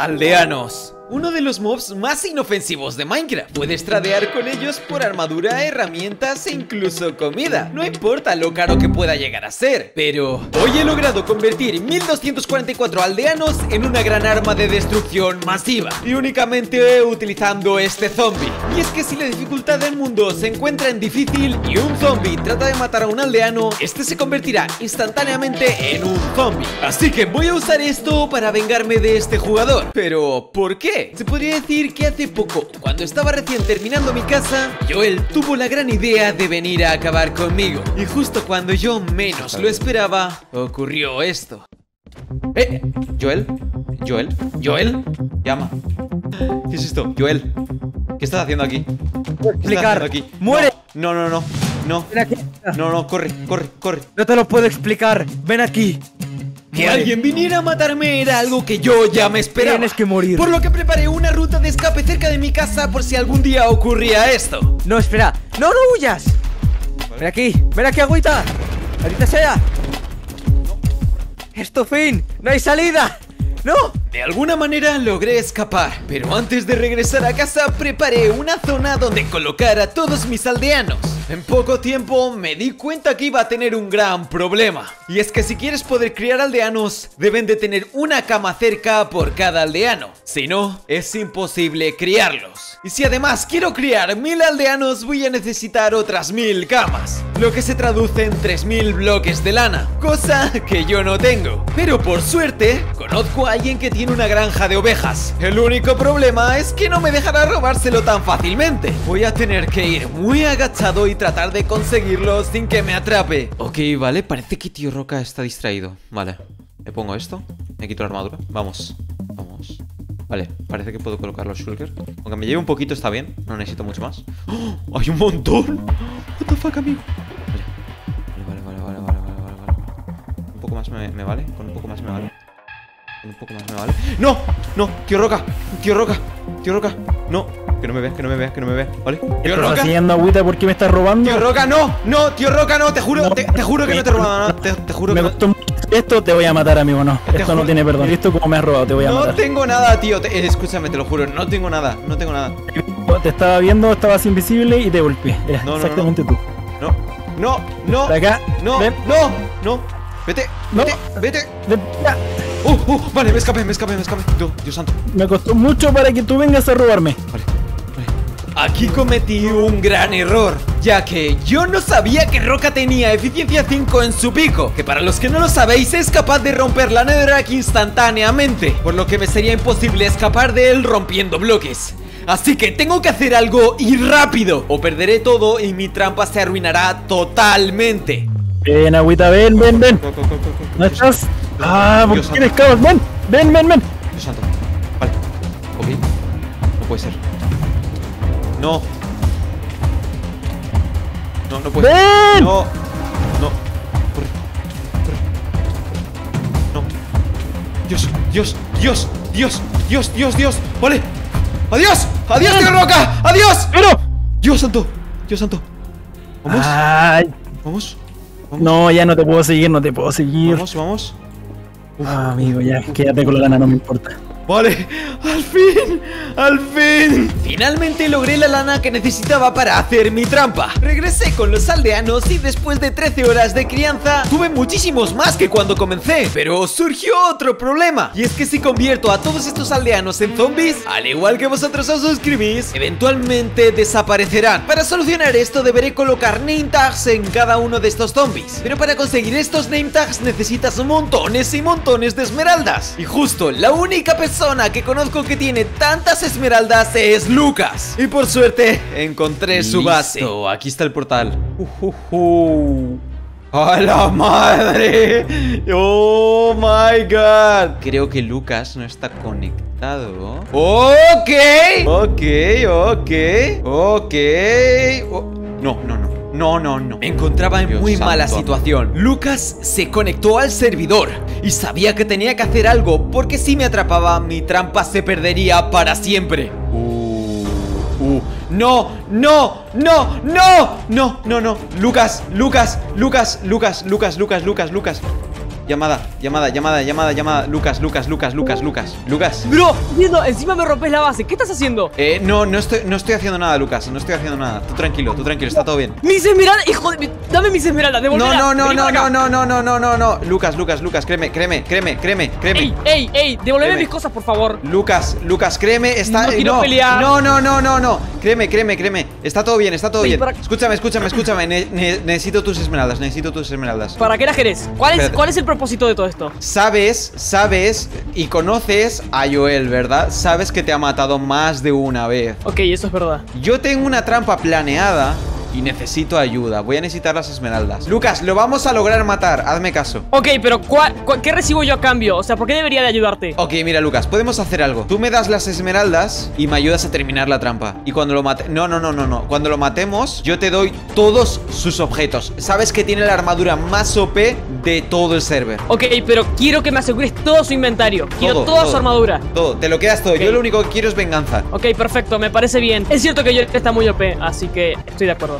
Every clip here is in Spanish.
Aldeanos uno de los mobs más inofensivos de Minecraft. Puedes tradear con ellos por armadura, herramientas e incluso comida. No importa lo caro que pueda llegar a ser. Pero hoy he logrado convertir 1244 aldeanos en una gran arma de destrucción masiva. Y únicamente utilizando este zombie. Y es que si la dificultad del mundo se encuentra en difícil y un zombie trata de matar a un aldeano, este se convertirá instantáneamente en un zombie. Así que voy a usar esto para vengarme de este jugador. Pero, ¿por qué? Se podría decir que hace poco, cuando estaba recién terminando mi casa, Joel tuvo la gran idea de venir a acabar conmigo. Y justo cuando yo menos lo esperaba, ocurrió esto. ¡Eh! ¿Joel? ¿Joel? ¿Joel? Llama. ¿Qué es esto? Joel. ¿Qué estás haciendo aquí? ¿Qué explicar. aquí? ¡Muere! No, no, no. No. Ven aquí. No, no, corre, corre, corre. No te lo puedo explicar. Ven aquí. Que alguien viniera a matarme era algo que yo ya me esperaba. Tienes que morir. Por lo que preparé una ruta de escape cerca de mi casa por si algún día ocurría esto. No, espera. No, no huyas. Ven aquí. Ven aquí, agüita. Ahorita sea. Es tu fin. No hay salida. ¡No! De alguna manera logré escapar, pero antes de regresar a casa preparé una zona donde colocar a todos mis aldeanos. En poco tiempo me di cuenta que iba a tener un gran problema. Y es que si quieres poder criar aldeanos, deben de tener una cama cerca por cada aldeano. Si no, es imposible criarlos. Y si además quiero criar mil aldeanos, voy a necesitar otras mil camas. Lo que se traduce en 3000 bloques de lana. Cosa que yo no tengo. Pero por suerte, conozco a alguien que tiene una granja de ovejas. El único problema es que no me dejará robárselo tan fácilmente. Voy a tener que ir muy agachado y tratar de conseguirlo sin que me atrape. Ok, vale, parece que tío Roca está distraído. Vale, le pongo esto, me quito la armadura. Vamos, vamos. Vale, parece que puedo colocar los shulker. Aunque me lleve un poquito está bien, no necesito mucho más. ¡Oh! ¡Hay un montón! What the fuck, amigo. Vale, vale, vale, vale, vale, vale, vale, vale. Un poco más me, me vale, con un poco más me vale. Con un poco más me vale. ¡No! ¡No! ¡Tío Roca! ¡Tío Roca! ¡Tío Roca! ¡No! Que no me vea, que no me vea, que no me vea, ¿vale? ¿Qué ¡Tío estás Roca! me estás robando? ¡Tío Roca, no! ¡No! ¡Tío Roca, no! Te juro, No. te, te juro que no te he robado nada. Te, te juro Me que no. costó mucho esto, te voy a matar, amigo, no. Esto juro- no tiene perdón. Esto como me has robado, te voy a No matar. tengo nada, tío. Te- eh, escúchame, te lo juro. No tengo nada. No tengo nada. Te estaba viendo, estabas invisible y te golpeé. Era No, no, exactamente tú. No. No. No. De acá. No. Ven. No. No. Vete. No. Vete. Vete. Ya. Uh, uh, vale, me escapé, me escapé, me escapé. Dios, Dios santo. Me costó mucho para que tú vengas a robarme. Vale. Aquí cometí un gran error, ya que yo no sabía que Roca tenía eficiencia 5 en su pico, que para los que no lo sabéis es capaz de romper la netherrack instantáneamente, por lo que me sería imposible escapar de él rompiendo bloques. Así que tengo que hacer algo y rápido, o perderé todo y mi trampa se arruinará totalmente. Ven, agüita, ven, ven, ven. ¿No estás? Ah, ¿por Dios qué santo. eres cabos? Ven, ven, ven, ven. Dios santo. Vale. Ok. No puede ser. No. No, no puede ser. ¡Ven! No. No. Corre. Corre. No. Dios, Dios, Dios, Dios, Dios, Dios, Dios. Vale. Adiós. Adiós, tío Roca. Adiós. ¡Pero! Dios santo. Dios santo. Vamos. Ay, Vamos. Vamos. no, ya no te puedo seguir, no te puedo seguir. Vamos, vamos. Ah, amigo, ya, quédate con la lana, no me importa. Vale, al fin, al fin. Finalmente logré la lana que necesitaba para hacer mi trampa. Regresé con los aldeanos y después de 13 horas de crianza, tuve muchísimos más que cuando comencé. Pero surgió otro problema. Y es que si convierto a todos estos aldeanos en zombies, al igual que vosotros os suscribís, eventualmente desaparecerán. Para solucionar esto deberé colocar name tags en cada uno de estos zombies. Pero para conseguir estos name tags necesitas montones y montones de esmeraldas. Y justo la única persona que conozco que tiene tantas esmeraldas es Lucas. Y por suerte encontré su base. Aquí está el portal. Ujujú. ¡A la madre! ¡Oh my god! Creo que Lucas no está conectado. ¡Ok! Ok, ok, ok. Oh, No, no, no. No, no, no. Me encontraba en Dios muy santo, mala situación. Lucas se conectó al servidor y sabía que tenía que hacer algo porque si me atrapaba, mi trampa se perdería para siempre. Uh, uh. No, no, no, no, no, no, no. Lucas, Lucas, Lucas, Lucas, Lucas, Lucas, Lucas, Lucas. Llamada, llamada, llamada, llamada, llamada. Lucas, Lucas, Lucas, Lucas, Lucas. Lucas. Bro, viendo, encima me rompes la base. ¿Qué estás haciendo? Eh, no, no estoy, no estoy haciendo nada, Lucas. No estoy haciendo nada. Tú tranquilo, tú tranquilo, está todo bien. Mis esmeraldas, hijo de... Dame mis esmeraldas, No, devolverás. no, no, no, no, no, no, no, no, no, no. Lucas, Lucas, Lucas, créeme, créeme, créeme, créeme, créeme. Ey, ey, ey, devolveme mis cosas, por favor. Lucas, Lucas, créeme, está. No quiero no, pelear. no, no, no, no, no. Créeme, créeme, créeme. Está todo bien, está todo Ven bien. para. Escúchame, escúchame, escúchame. Ne- ne- necesito tus esmeraldas, necesito tus esmeraldas. ¿Para qué las querés? ¿Cuál es, Espérate. ¿Cuál es el propósito de todo esto? Sabes, sabes y conoces a Joel, ¿verdad? Sabes que te ha matado más de una vez. Ok, eso es verdad. Yo tengo una trampa planeada y necesito ayuda. Voy a necesitar las esmeraldas. Lucas, lo vamos a lograr matar. Hazme caso. Ok, pero ¿cuál, cuál- qué recibo yo a cambio? O sea, ¿por qué debería de ayudarte? Ok, mira, Lucas, podemos hacer algo. Tú me das las esmeraldas y me ayudas a terminar la trampa. Y cuando lo mate... No, no, no, no, no. Cuando lo matemos, yo te doy todos sus objetos. Sabes que tiene la armadura más OP de todo el server. Ok, pero quiero que me asegures todo su inventario. Quiero Todo, toda todo. su armadura. Todo, te lo quedas todo. Yo lo único que quiero es venganza. Ok, perfecto, me parece bien. Es cierto que yo está muy OP, así que estoy de acuerdo.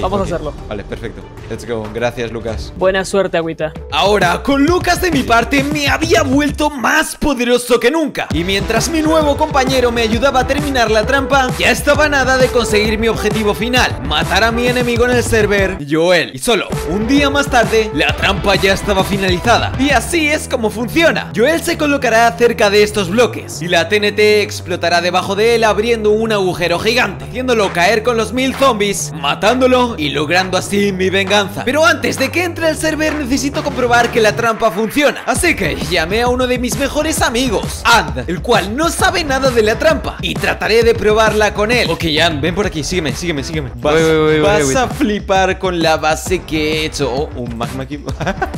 Vamos a hacerlo. Vale, perfecto. Let's go. Gracias, Lucas. Buena suerte, Agüita. Ahora, con Lucas de mi parte, me había vuelto más poderoso que nunca. Y mientras mi nuevo compañero me ayudaba a terminar la trampa, ya estaba a nada de conseguir mi objetivo final: matar a mi enemigo en el server, Joel. Y solo un día más tarde, la trampa ya estaba finalizada. Y así es como funciona: Joel se colocará cerca de estos bloques, y la TNT explotará debajo de él, abriendo un agujero gigante, haciéndolo caer con los mil zombies, matándolo y logrando así mi venganza. Pero antes de que entre al server necesito comprobar que la trampa funciona. Así que llamé a uno de mis mejores amigos, And, el cual no sabe nada de la trampa y trataré de probarla con él. Ok, And, ven por aquí, sígueme, sígueme, sígueme. Vas, Voy, voy, voy, voy, vas voy. a flipar con la base que he hecho. Oh, un magma aquí.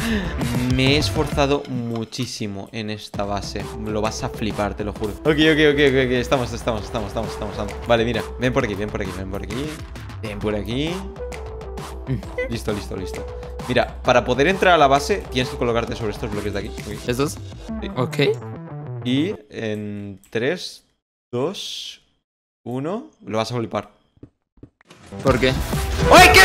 Me he esforzado muchísimo en esta base. Lo vas a flipar, te lo juro. Ok, ok, ok, ok, ok. Estamos, estamos, estamos, estamos, estamos. And. Vale, mira, ven por aquí, ven por aquí, ven por aquí. Ven por aquí. Listo, listo, listo. Mira, para poder entrar a la base tienes que colocarte sobre estos bloques de aquí. Uy. ¿Estos? Sí. Ok. Y en 3, 2, 1, lo vas a flipar. ¿Por qué? ¡Oye, qué!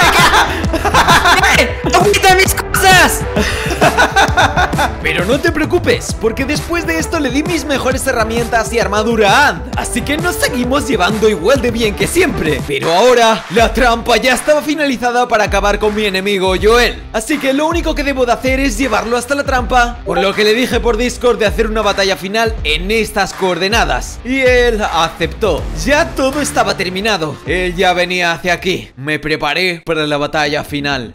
qué! ¡Agüita mis Pero no te preocupes, porque después de esto le di mis mejores herramientas y armadura a And. Así que nos seguimos llevando igual de bien que siempre. Pero ahora, la trampa ya estaba finalizada para acabar con mi enemigo Joel. Así que lo único que debo de hacer es llevarlo hasta la trampa. Por lo que le dije por Discord de hacer una batalla final en estas coordenadas. Y él aceptó. Ya todo estaba terminado. Él ya venía hacia aquí. Me preparé para la batalla final.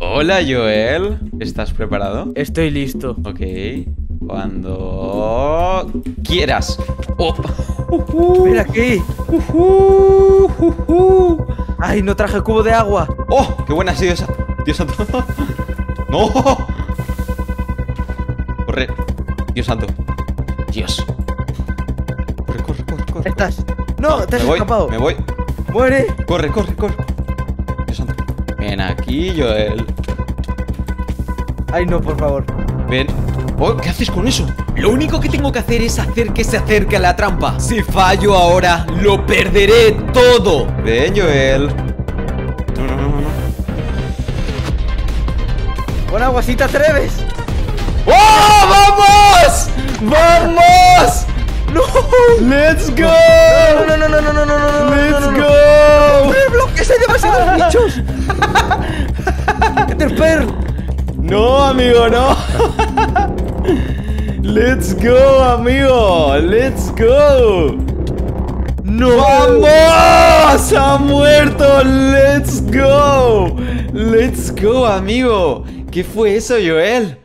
Hola Joel, ¿estás preparado? Estoy listo. Ok. Cuando quieras. Oh. Mira aquí. Ay, no traje cubo de agua. ¡Oh! ¡Qué buena ha sido esa! Dios santo. ¡No! Corre. Dios santo. Dios. Corre, corre, corre, corre. Estás. No, te has me voy, escapado. me voy. Muere. Corre, corre, corre. Dios santo. Ven aquí, Joel. Ay, no, por favor. Ven. Oh, ¿Qué haces con eso? Lo único que tengo que hacer es hacer que se acerque a la trampa. Si fallo ahora, lo perderé todo. Ven, Joel. No, no, no, no, no. Con agua, si te atreves. ¡Oh! ¡Vamos! ¡Vamos! ¡No! ¡Let's go! No, no, no, no, no, no, no, no, no, ¡Let's no, no. ¡Hay demasiados bichos! No, amigo, no. Let's go, amigo. Let's go. ¡No! ¡Vamos! ¡Ha muerto! ¡Let's go! ¡Let's go, amigo! ¿Qué fue eso, Joel?